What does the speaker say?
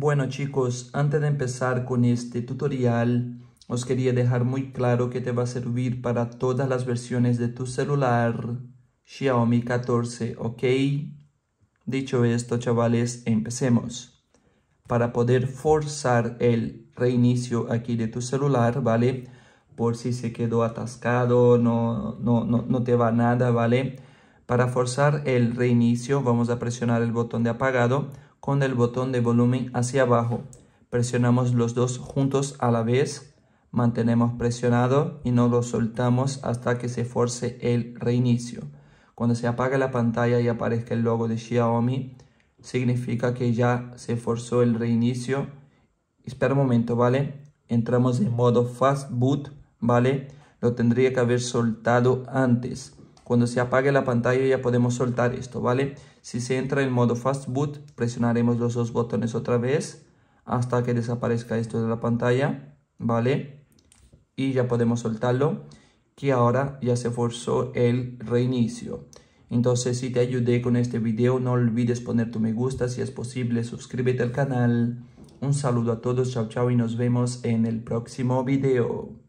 Bueno chicos, antes de empezar con este tutorial, os quería dejar muy claro que te va a servir para todas las versiones de tu celular Xiaomi 14, ¿ok? Dicho esto, chavales, empecemos. Para poder forzar el reinicio aquí de tu celular, ¿vale? Por si se quedó atascado, no, no, no, no te va nada, ¿vale? Para forzar el reinicio, vamos a presionar el botón de apagado con el botón de volumen hacia abajo. Presionamos los dos juntos a la vez, mantenemos presionado y no lo soltamos hasta que se force el reinicio. Cuando se apague la pantalla y aparezca el logo de Xiaomi, significa que ya se forzó el reinicio. Espera un momento, ¿vale? Entramos en modo Fast Boot, ¿vale? Lo tendría que haber soltado antes. Cuando se apague la pantalla ya podemos soltar esto, ¿vale? Si se entra en modo Fast Boot, presionaremos los dos botones otra vez hasta que desaparezca esto de la pantalla, ¿vale? Y ya podemos soltarlo, que ahora ya se forzó el reinicio. Entonces, si te ayudé con este video, no olvides poner tu me gusta, si es posible, suscríbete al canal. Un saludo a todos, chao chao y nos vemos en el próximo video.